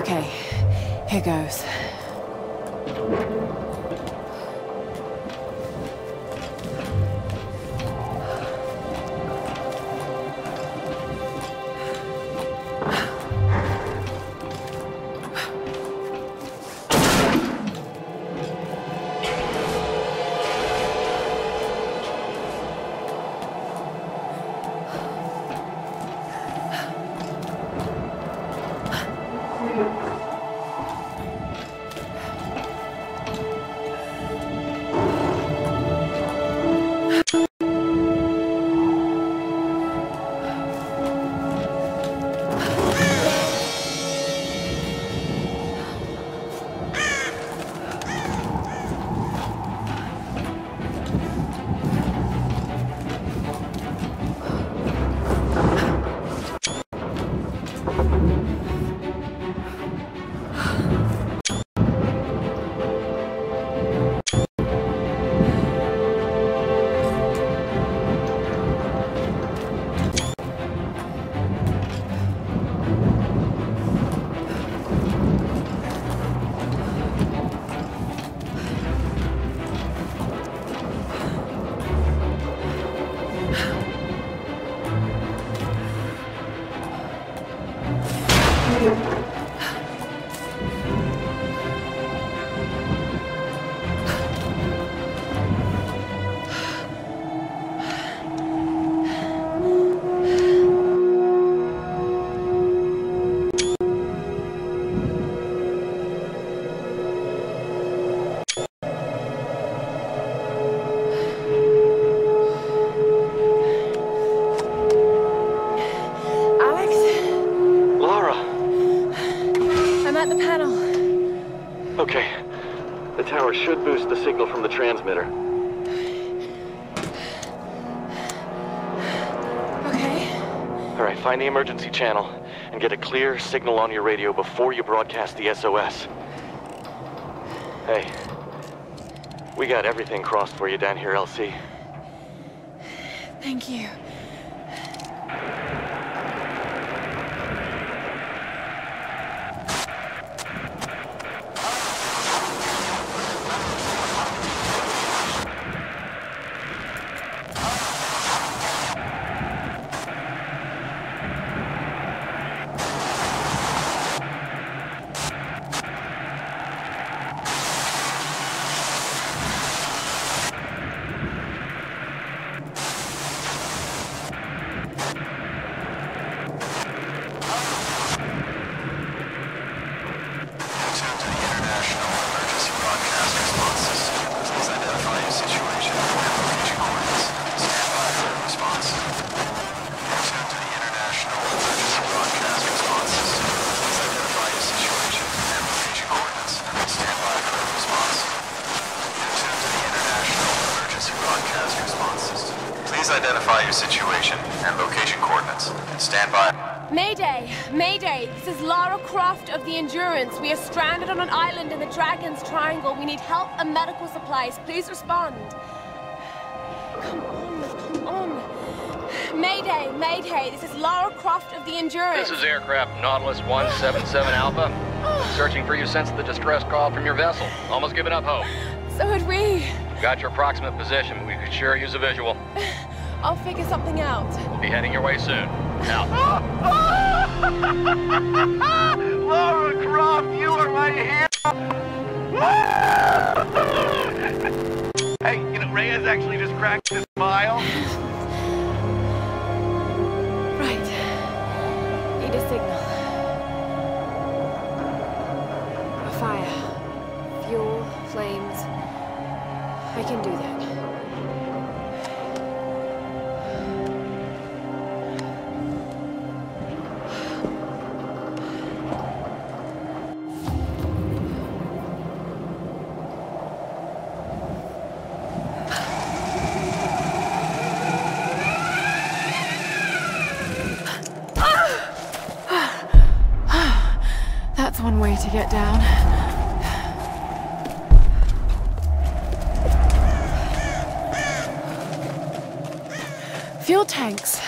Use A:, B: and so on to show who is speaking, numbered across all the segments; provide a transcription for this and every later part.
A: Okay, here goes.
B: Should boost the signal from the transmitter.
A: Okay.
B: Alright, find the emergency channel and get a clear signal on your radio before you broadcast the SOS. Hey. We got everything crossed for you down here, LC.
A: Thank you.
C: Please identify your situation and location coordinates. Stand by.
A: Mayday! Mayday! This is Lara Croft of the Endurance. We are stranded on an island in the Dragon's Triangle. We need help and medical supplies. Please respond. Come on, come on. Mayday! Mayday! This is Lara Croft of the Endurance.
D: This is aircraft Nautilus 177 Alpha. Searching for you since the distress call from your vessel. Almost given up hope.
A: So had we.
D: Got your approximate position, but we could sure use a visual.
A: I'll figure something out.
D: We'll be heading your way soon. Now.
B: Lara Croft, you are my hero! hey, you know, Reyes actually just cracked his
A: to get down. Fuel tanks.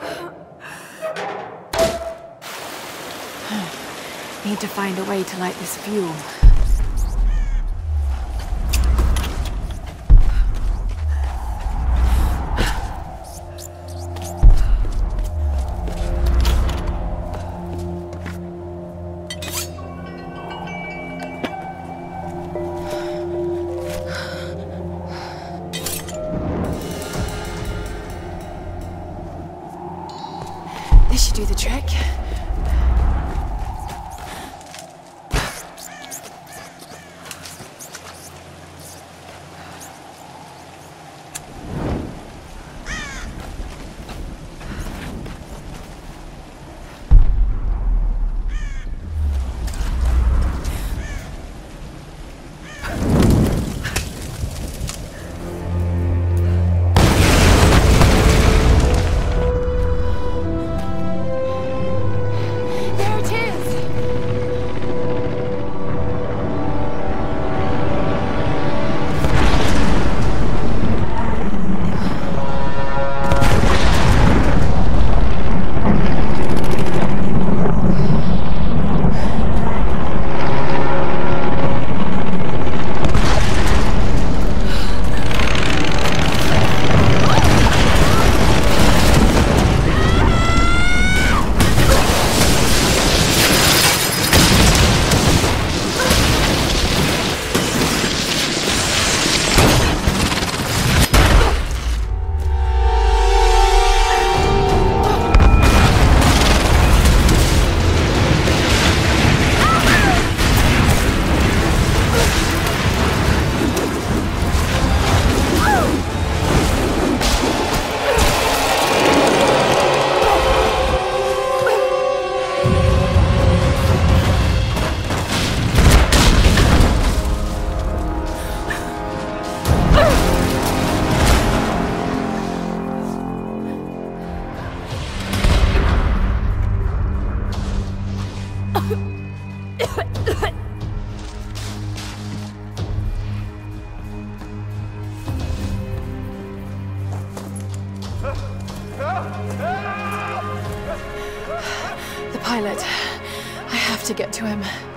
E: Need to find a way to light this fuel. Do the trick. Pilot. I have to get to him.